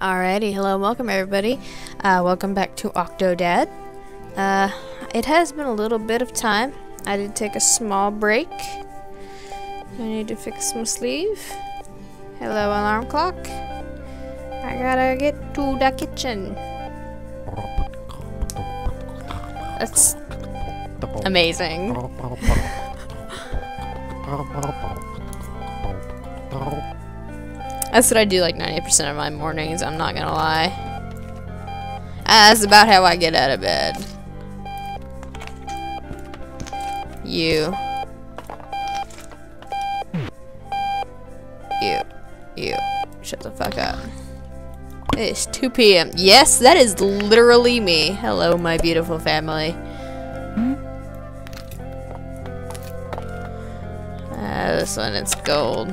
Alrighty, hello, welcome everybody. Uh, welcome back to Octodad. Uh, it has been a little bit of time. I did take a small break. I need to fix my sleeve. Hello, alarm clock. I gotta get to the kitchen. That's amazing. That's what I do like 90% of my mornings, I'm not gonna lie. That's about how I get out of bed. You. You. You. Shut the fuck up. It's 2 p.m. Yes, that is literally me. Hello, my beautiful family. Ah, this one, it's gold.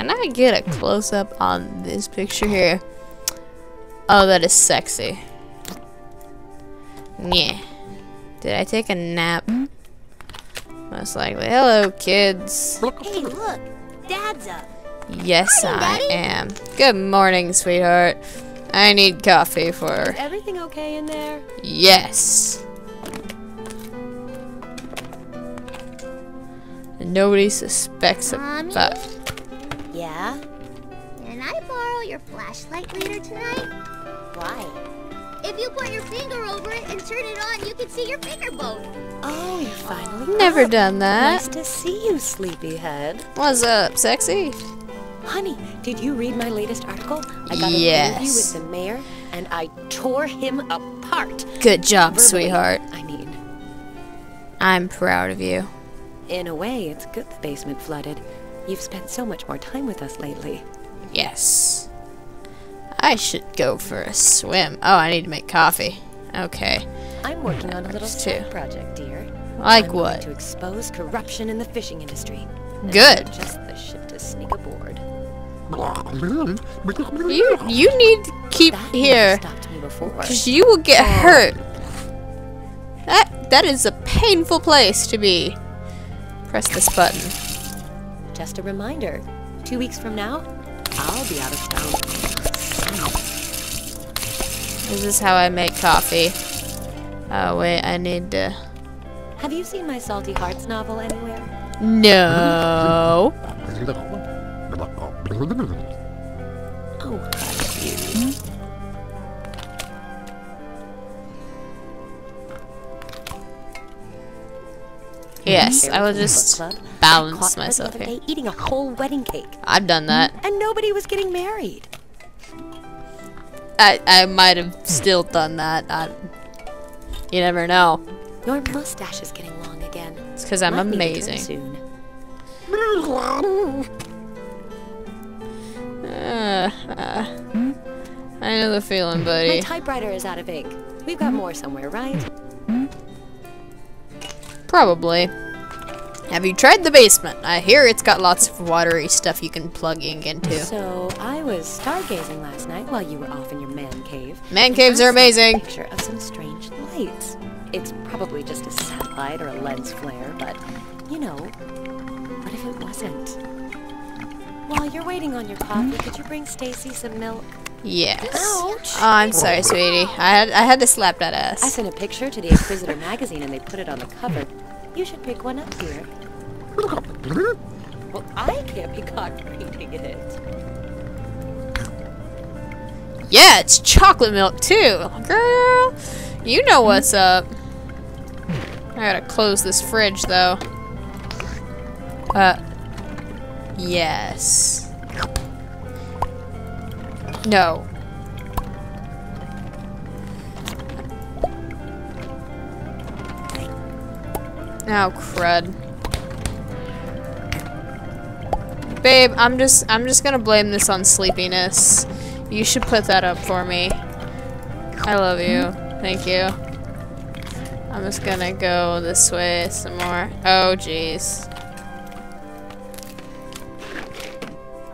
Can I get a close-up on this picture here? Oh, that is sexy. Yeah. Did I take a nap? Most likely. Hello, kids. Hey, look, Dad's up. Yes, Morning, I Daddy. am. Good morning, sweetheart. I need coffee for Is everything okay in there? Yes. Nobody suspects Mommy? about. Yeah. Can I borrow your flashlight later tonight? Why? If you put your finger over it and turn it on, you can see your finger bone. Oh, you're finally Never up. done that. Nice to see you, sleepyhead. What's up, sexy? Honey, did you read my latest article? I got an interview with the mayor, and I tore him apart. Good job, Verbally, sweetheart. I mean, I'm proud of you. in a way, it's good the basement flooded. You've spent so much more time with us lately. Yes. I should go for a swim. Oh, I need to make coffee. Okay. I'm working on a little too. project, dear. Like I'm what? To expose corruption in the fishing industry. Good. Just the ship to sneak aboard. You you need to keep That here. stopped me before. Because you will get oh. hurt. That that is a painful place to be. Press this button. Just a reminder. Two weeks from now, I'll be out of town. This is how I make coffee. Oh wait, I need to. Have you seen my Salty Hearts novel anywhere? No. Oh, Yes, I will was just balance Caught her the myself here. eating a whole wedding cake, I've done that. and nobody was getting married. I I might have still done that. I, you never know. Your mustache is getting long again. It's because I'm Might need to trim amazing. Soon. Uh, uh, I know the feeling, buddy. My typewriter is out of ink. We've got more somewhere, right? Probably. Have you tried the basement? I hear it's got lots of watery stuff you can plug ink into. So I was stargazing last night while you were off in your man cave. Man caves are amazing. Picture of some strange lights. It's probably just a satellite or a lens flare, but you know, what if it wasn't? While you're waiting on your coffee, could you bring Stacy some milk? Yes. Ouch! Oh, I'm sorry, sweetie. I had I had to slap that ass. I sent a picture to the Inquisitor magazine and they put it on the cover. You should pick one up here. Well, I can't be caught reading it. Yeah, it's chocolate milk too, girl. You know what's up. I gotta close this fridge though. Uh. Yes. No. Oh crud. Babe, I'm just I'm just gonna blame this on sleepiness. You should put that up for me. I love you. Hmm? Thank you. I'm just gonna go this way some more. Oh jeez.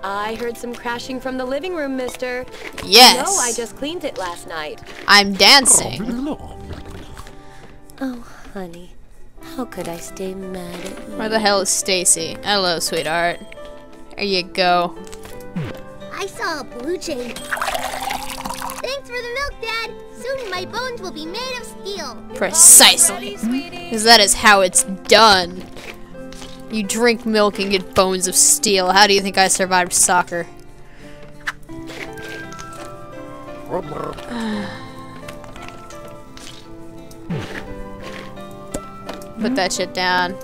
I heard some crashing from the living room, mister. Yes. No, I just cleaned it last night. I'm dancing. Oh, oh, honey. How could I stay mad at you? Where the hell is Stacy? Hello, sweetheart. There you go. I saw a blue jay. Thanks for the milk, Dad. Soon my bones will be made of steel. Precisely. Because that is how it's done. You drink milk and get bones of steel. How do you think I survived soccer? Put that shit down.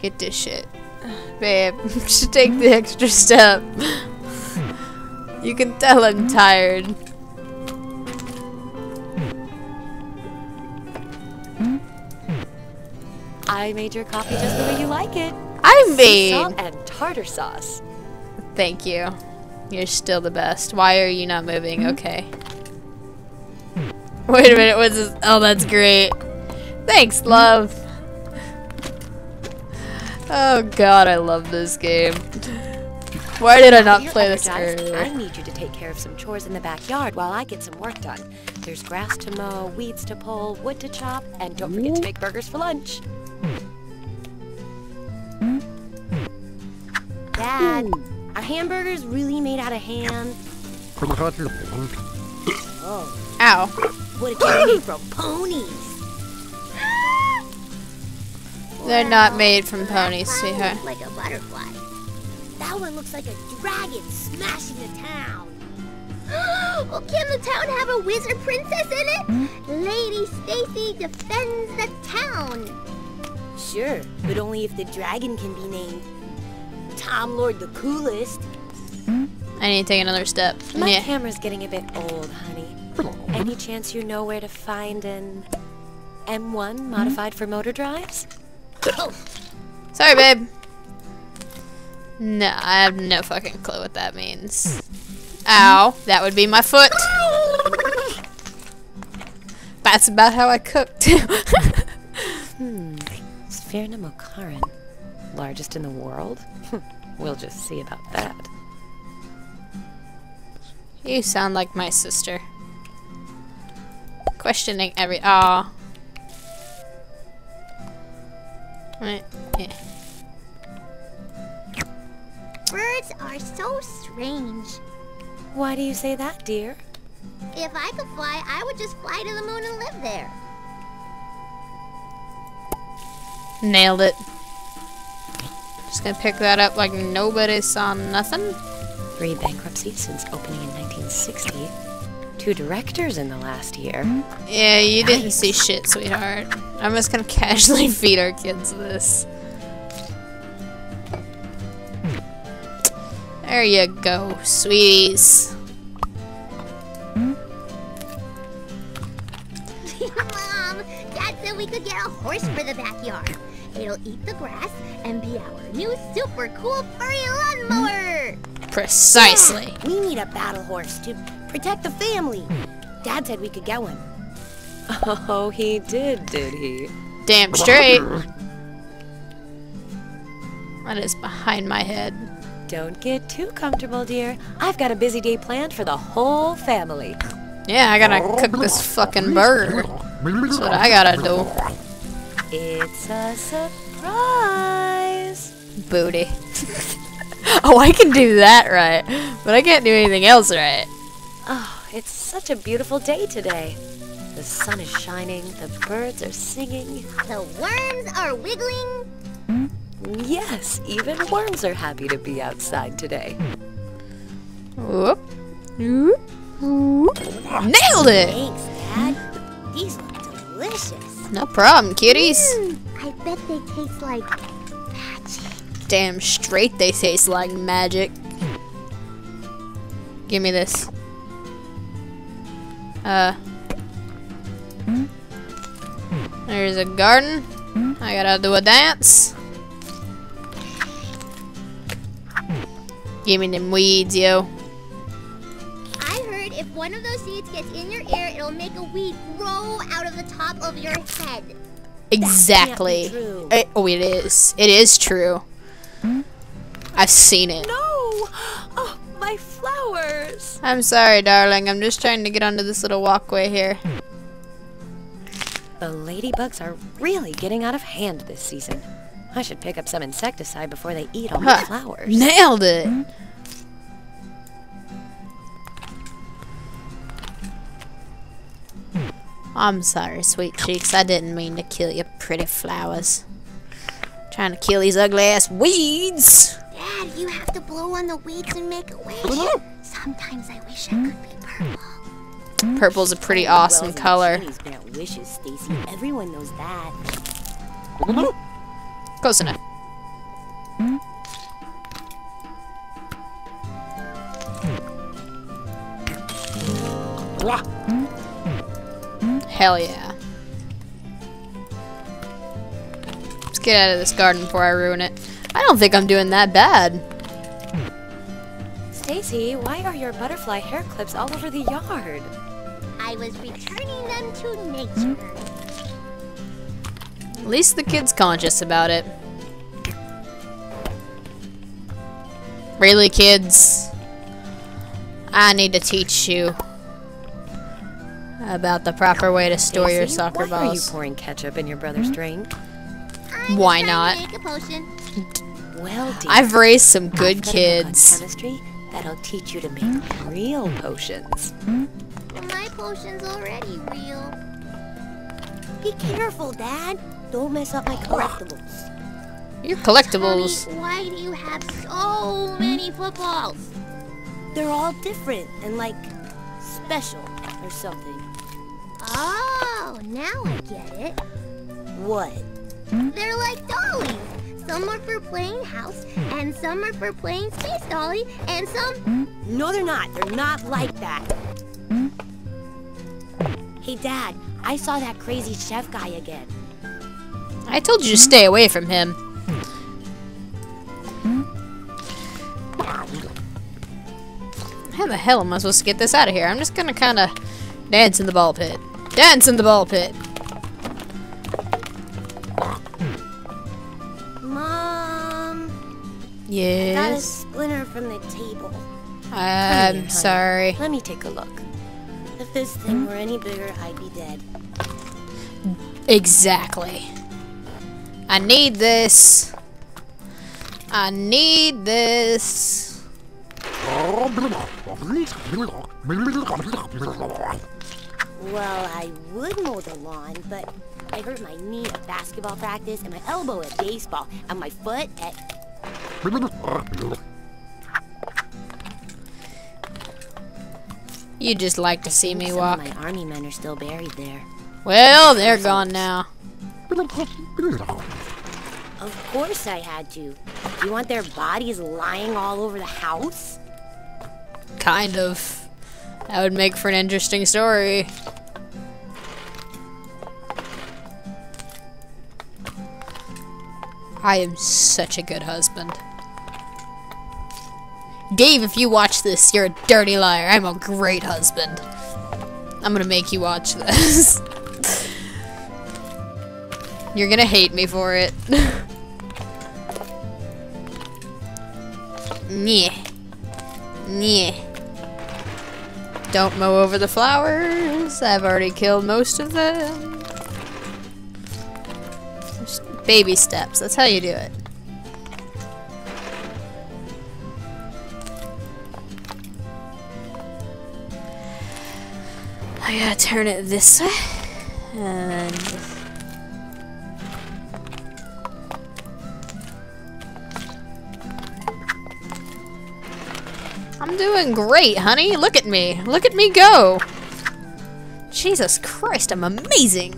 Get this shit. Babe, just take the extra step. You can tell I'm tired. I made your coffee just the way you like it. I mean, salt and tartar sauce. thank you. You're still the best. Why are you not moving? Mm-hmm. Okay. Wait a minute, what's this? Oh, that's great. Thanks, mm-hmm. love. Oh god, I love this game. Why did I not play this energized. I need you to take care of some chores in the backyard while I get some work done. There's grass to mow, weeds to pull, wood to chop, and don't forget to make burgers for lunch. Dad, are hamburgers really made out of ham? Oh, Ow. What if they're made from ponies? They're not made from ponies, sweetheart. Like a butterfly. That one looks like a dragon smashing the town. oh, can the town have a wizard princess in it? Hmm? Lady Stacy defends the town. Sure, but only if the dragon can be named Tom Lord the Coolest. I need to take another step. My Yeah. camera's getting a bit old, honey. Any chance you know where to find an M1 modified for motor drives? Sorry, babe. No, I have no fucking clue what that means. Ow. That would be my foot. That's about how I cook, too. Hmm. Sphyrna mokarran. Largest in the world? we'll just see about that. you sound like my sister. Questioning every. Aw. Right. Yeah. Birds are so strange. Why do you say that, dear? If I could fly, I would just fly to the moon and live there. Nailed it. Just gonna pick that up like nobody saw nothing. Three bankruptcies since opening in 1960. Two directors in the last year. Yeah, you didn't see shit, sweetheart. I'm just gonna casually feed our kids this. There you go, sweeties. A horse for the backyard. It'll eat the grass and be our new super cool furry lawnmower. Precisely. We need a battle horse to protect the family. Dad said we could get one. Oh, he did, did he? Damn straight. That is behind my head. Don't get too comfortable, dear. I've got a busy day planned for the whole family. Yeah, I gotta cook this fucking burger. That's what I gotta do. It's a surprise. Booty. oh, I can do that right, but I can't do anything else right. Oh, it's such a beautiful day today. The sun is shining, the birds are singing. The worms are wiggling. Yes, even worms are happy to be outside today. Whoop. Whoop. Whoop. Nailed it! Thanks, Dad. These look delicious. No problem, cuties. Mm, I bet they taste like magic. Damn straight they taste like magic. Give me this. Uh. There's a garden. I gotta do a dance. Give me them weeds, yo. I heard if one of those seeds gets in your ear, it'll make a weed grow out of the top of your head. Exactly. true. It- oh, it is. It is true. Hmm? I've seen it. No! Oh, my flowers! I'm sorry, darling. I'm just trying to get onto this little walkway here. The ladybugs are really getting out of hand this season. I should pick up some insecticide before they eat all my Huh. flowers. Nailed it. Hmm? I'm sorry, sweet cheeks. I didn't mean to kill your pretty flowers. Trying to kill these ugly ass weeds. Dad, you have to blow on the weeds and make a wish. Sometimes I wish I could be purple. Purple's a pretty awesome Wells color. Wishes, Stacy. Everyone knows that. Close enough. Hell yeah. Let's get out of this garden before I ruin it. I don't think I'm doing that bad. Stacy, why are your butterfly hair clips all over the yard? I was returning them to nature. Hmm? At least the kid's conscious about it. Really, kids? I need to teach you about the proper way to store your Stacy, soccer why are you balls. pouring ketchup in your brother's hmm? drink? I'm Why not? Make a potion. Well, dear, I've raised some I've good got a book on kids. chemistry that'll teach you to make hmm? real potions. Hmm? My potion's already real. Be careful, Dad. Don't mess up my collectibles. Your collectibles. Mommy, why do you have so many footballs? They're all different and like special or something. Oh, now I get it. What? Hmm? They're like dollies. Some are for playing house, and some are for playing space dolly, and some. Hmm? No, they're not. They're not like that. Hmm? Hey, Dad, I saw that crazy chef guy again. I told you to stay away from him. How the hell am I supposed to get this out of here? I'm just gonna kind of dance in the ball pit. Dance in the ball pit. Mom, got a splinter from the table. I'm honey. sorry. Let me take a look. If this thing were any bigger, I'd be dead. Exactly. I need this. I need this. Well, I would mow the lawn, but I hurt my knee at basketball practice, and my elbow at baseball, and my foot at. You just like to see me walk. my army men are still buried there. Well, they're gone now. Of course I had to. You want their bodies lying all over the house? Kind of. That would make for an interesting story. I am such a good husband. Dave, if you watch this, you're a dirty liar. I'm a great husband. I'm gonna make you watch this. you're gonna hate me for it. yeah. Yeah. Don't mow over the flowers. I've already killed most of them. Just baby steps. That's how you do it. I gotta turn it this way. And I'm doing great, honey. Look at me. Look at me go. Jesus Christ, I'm amazing.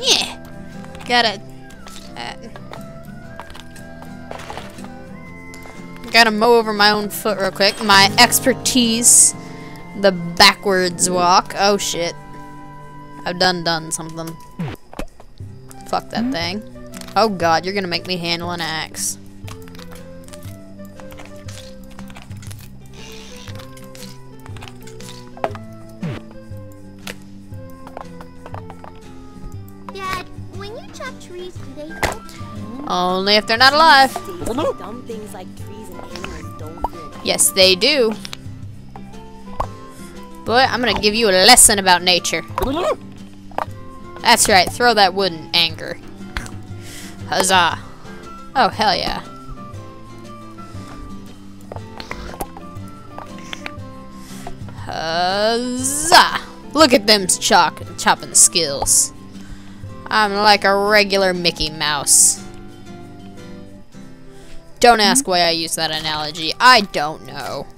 Yeah. Gotta. Uh, gotta mow over my own foot real quick. My expertise. The backwards walk. Oh shit. I've done done something. Fuck that thing. Oh god, you're gonna make me handle an axe. Only if they're not alive. Stacy, dumb things like trees and animals don't feel bad. Yes, they do. Boy, I'm gonna give you a lesson about nature. That's right, throw that wood in anger. Huzzah. Oh, hell yeah. Huzzah. Look at them chock chopping skills. I'm like a regular Mickey Mouse. Don't ask why I use that analogy. I don't know.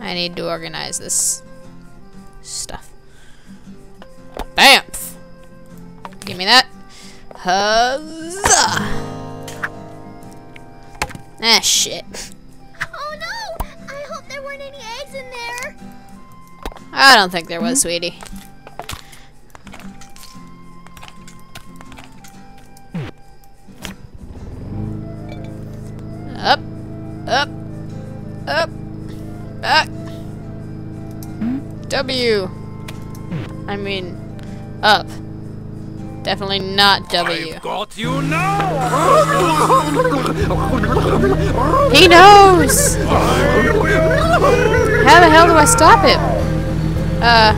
I need to organize this stuff. Bamf! Give me that. Huzzah! Ah, shit. Oh no! I hope there weren't any eggs in there. I don't think there was, sweetie. Up, up, up, back. W. I mean, up. Definitely not W. I've got you now! He knows! How the hell do I stop him? Uh,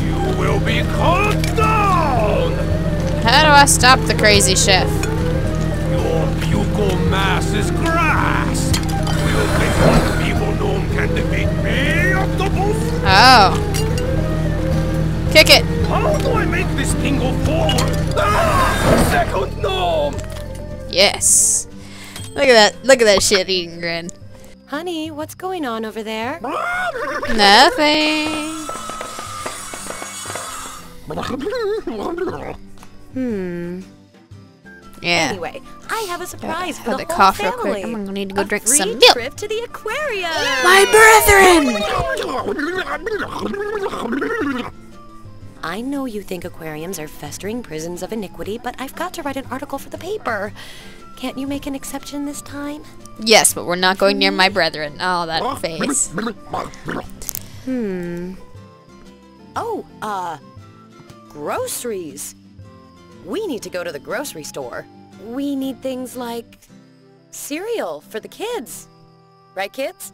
You will be cut down! how do I stop the crazy chef? Your mass is grass! Will think one evil gnome can defeat me, Octopus? Oh. Kick it. How do I make this thing go forward? Ah! Second gnome! Yes. Look at that. Look at that shit eating grin. Honey, what's going on over there? Nothing. Hmm. Yeah. Anyway, I have a surprise for Have the the whole family. quick. I'm gonna need to go A drink free some milk. trip to the aquarium. My brethren! I know you think aquariums are festering prisons of iniquity, but I've got to write an article for the paper. Can't you make an exception this time? Yes, but we're not going near my brethren. Oh, that face. Hmm. Oh, uh, groceries. We need to go to the grocery store. We need things like cereal for the kids. Right, kids?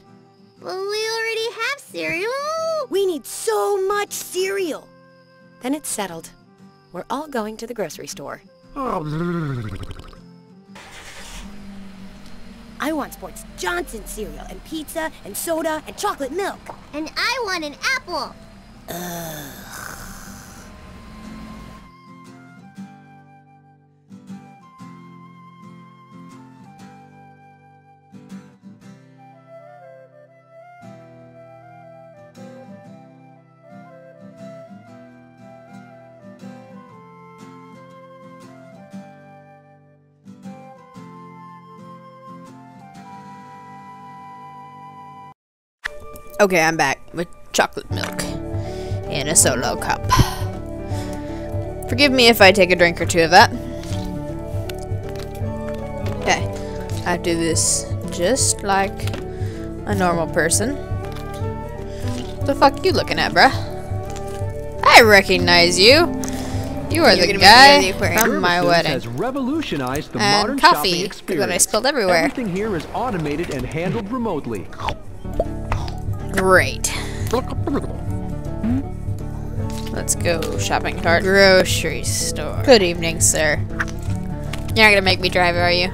Well, we already have cereal. We need so much cereal. Then it's settled. We're all going to the grocery store. I want Sports Johnson cereal and pizza and soda and chocolate milk. And I want an apple. Okay, I'm back with chocolate milk in a solo cup. Forgive me if I take a drink or two of that. Okay, I do this just like a normal person. The fuck you looking at, bruh? I recognize you. You are You're the gonna meet me guy at the from my Services wedding. has revolutionized the And modern coffee, shopping 'cause experience. then I spilled everywhere. Everything here is automated and handled remotely. Great. Let's go shopping cart. Grocery store. Good evening, sir. You're not gonna make me drive, are you?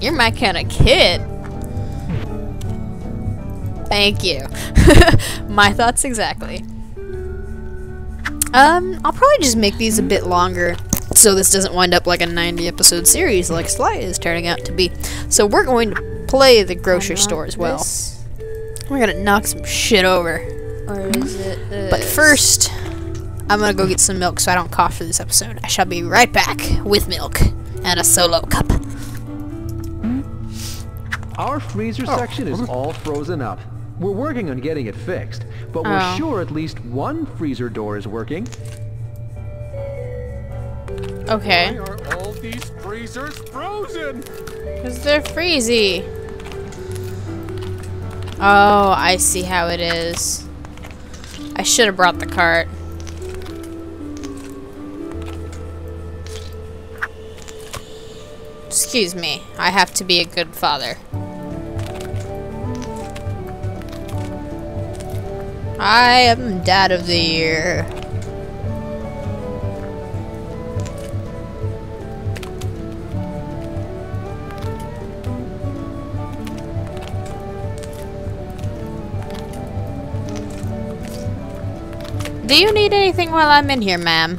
You're my kind of kid. Thank you. my thoughts exactly. Um, I'll probably just make these a bit longer so this doesn't wind up like a 90 episode series like Sly is turning out to be. So we're going to play the grocery store as well. We're gonna knock some shit over. Or is it? But first, I'm gonna go get some milk so I don't cough for this episode. I shall be right back with milk and a solo cup. Our freezer oh. section is all frozen up. We're working on getting it fixed, but we're Oh. sure at least one freezer door is working. Okay. Why are all these freezers frozen? Because they're freezy. Oh, I see how it is. I should have brought the cart. Excuse me. I have to be a good father. I am dad of the year. Do you need anything while I'm in here, ma'am?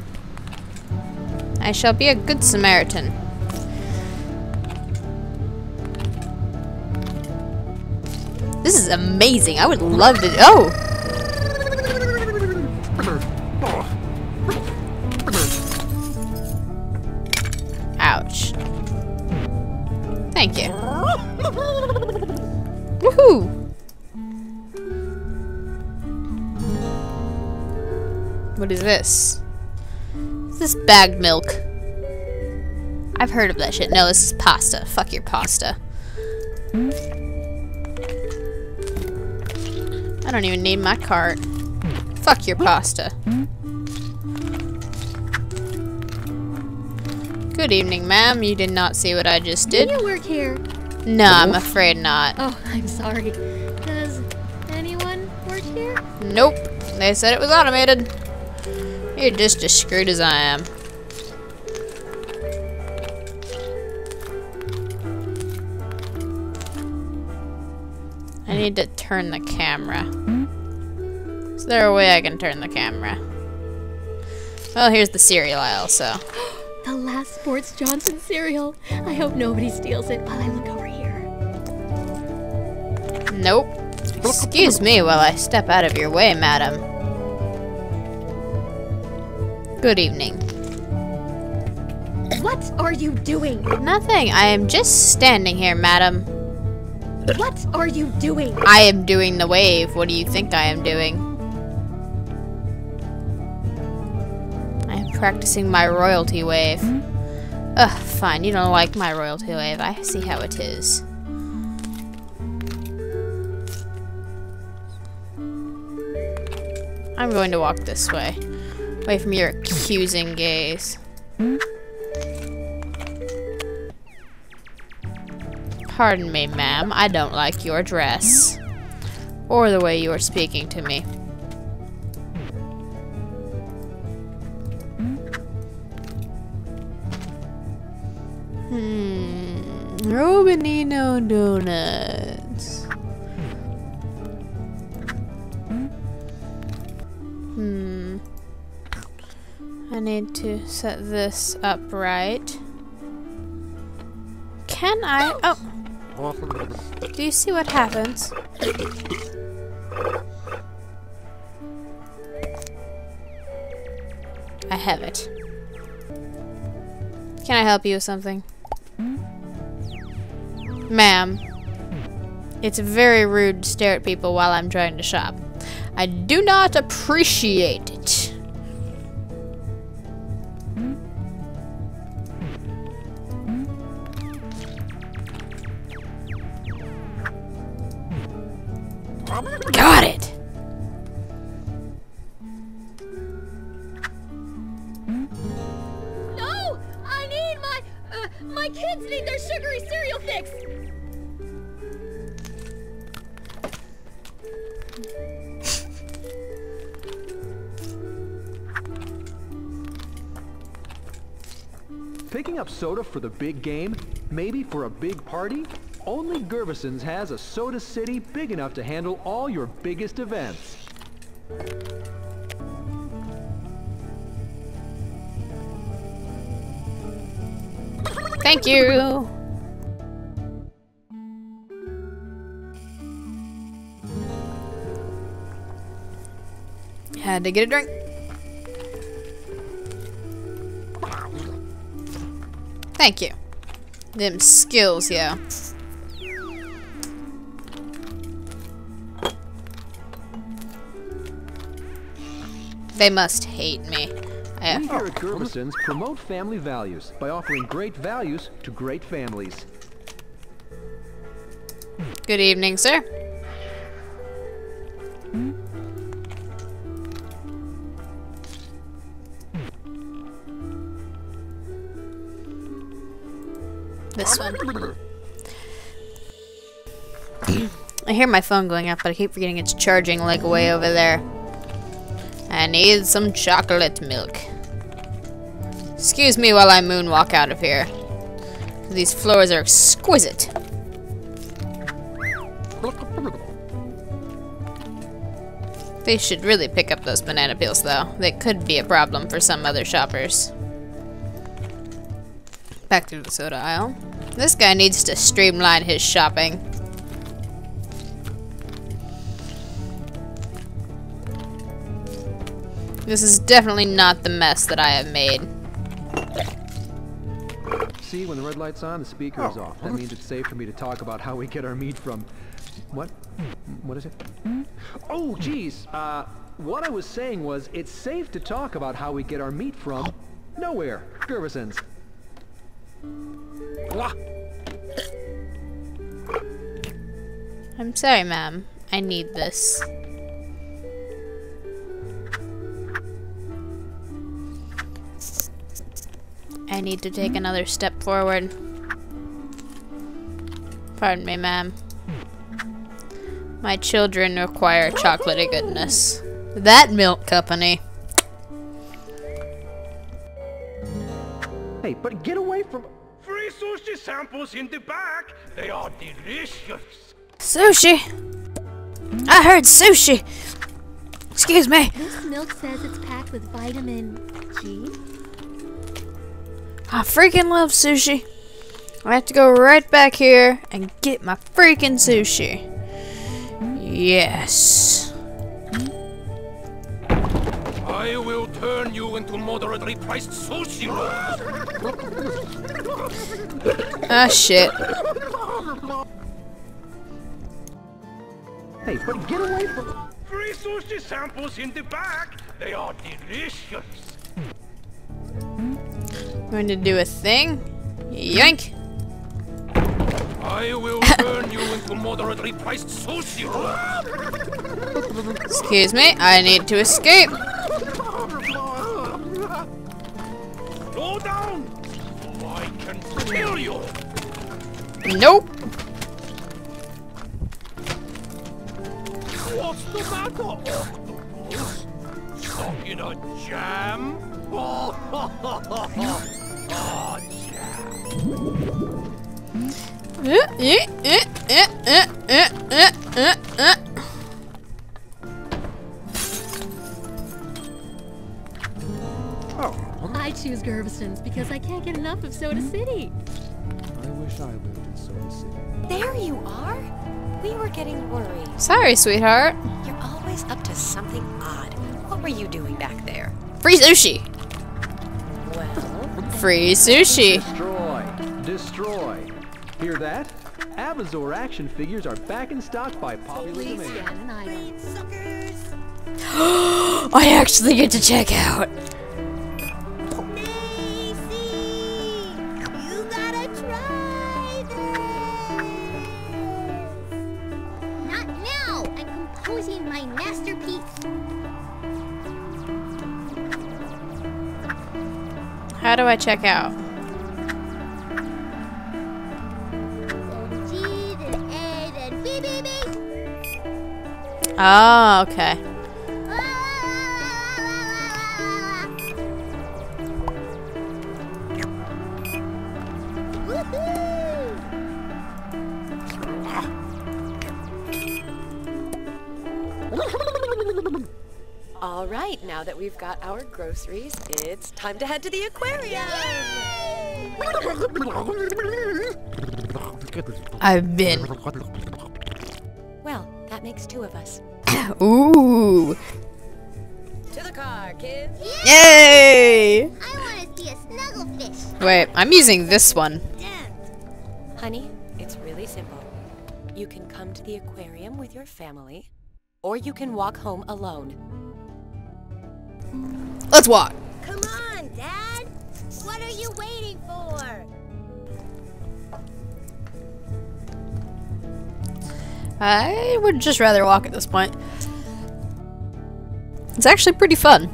I shall be a good Samaritan. This is amazing. I would love to. Oh! Bagged milk? I've heard of that shit. No, this is pasta. Fuck your pasta. I don't even need my cart. Fuck your pasta. Good evening, ma'am. You did not see what I just did. Do you work here? No, I'm afraid not. Oh, I'm sorry. Does anyone work here? Nope. They said it was automated. You're just as screwed as I am. I need to turn the camera. Is there a way I can turn the camera? Well, here's the cereal aisle, so. The last Sports Johnson cereal. I hope nobody steals it while I look over here. Nope. Excuse me while I step out of your way, madam. Good evening. What are you doing? Nothing. I am just standing here, madam. What are you doing? I am doing the wave. What do you think I am doing? I am practicing my royalty wave. Hmm? Ugh, fine. You don't like my royalty wave. I see how it is. I'm going to walk this way. Away from your accusing gaze. Hmm? Pardon me, ma'am. I don't like your dress. Or the way you are speaking to me. Hmm. Robanino donuts. Hmm. I need to set this up right. Can I? Oh. Do you see what happens? I have it. Can I help you with something? Ma'am, it's very rude to stare at people while I'm trying to shop. I do not appreciate Picking up soda for the big game? Maybe for a big party? Only Gervison's has a soda city big enough to handle all your biggest events. Thank you! Had to get a drink. Thank you. Them skills, yeah. They must hate me. I, We here at Gervison's promote family values by offering great values to great families. Good evening, sir. One. I hear my phone going off, but I keep forgetting it's charging like way over there. I need some chocolate milk. Excuse me while I moonwalk out of here. These floors are exquisite. They should really pick up those banana peels, though. They could be a problem for some other shoppers. Back through the soda aisle. This guy needs to streamline his shopping. This is definitely not the mess that I have made. See, when the red light's on, the speaker is off. That means it's safe for me to talk about how we get our meat from... What? What is it? Oh, geez. Uh, what I was saying was, it's safe to talk about how we get our meat from... Nowhere. Gervison's. I'm sorry, ma'am. I need this. I need to take another step forward. Pardon me, ma'am. My children require chocolatey goodness. That milk company. Hey, but get away from... Free sushi samples in the back. They are delicious. Sushi! I heard sushi! Excuse me. This milk says it's packed with vitamin G. I freaking love sushi. I have to go right back here and get my freaking sushi. Yes. Turn you into moderately priced sushi rolls. Ah, shit. Hey, but get away from... Free sushi samples in the back. They are delicious. I'm Going to do a thing. Yank. I will turn you into moderately priced sushi rolls. Excuse me. I need to escape. Slow down. I can kill you. Nope. What's the matter? Octopus? Stuck in a jam? Oh, jam. Uh, uh, uh, uh, uh, uh, uh, uh. Choose Gervison's because I can't get enough of Soda hmm? City. I wish I lived in Soda City. There you are. We were getting worried. Sorry, sweetheart. You're always up to something odd. What were you doing back there? Free sushi. Well, Free sushi. Destroy. Destroy. Hear that? Avazor action figures are back in stock by popular demand. scan an item. Suckers! I actually get to check out. Masterpiece. How do I check out? Oh, okay. That we've got our groceries, it's time to head to the aquarium. I've been. Well, that makes two of us. Ooh. To the car, kids. Yay! I want to see a snugglefish. Wait, I'm using this one. Honey, it's really simple. You can come to the aquarium with your family, or you can walk home alone. Let's walk. Come on, Dad. What are you waiting for? I would just rather walk at this point. It's actually pretty fun.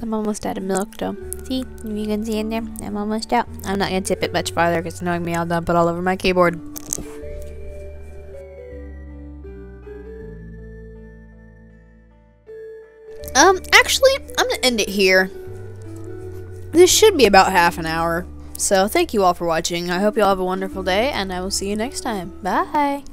I'm almost out of milk though. See, you can see in there. I'm almost out. I'm not gonna tip it much farther because knowing me, I'll dump it all over my keyboard. Um, actually, I'm gonna end it here. This should be about half an hour. So thank you all for watching. I hope you all have a wonderful day, and I will see you next time. Bye.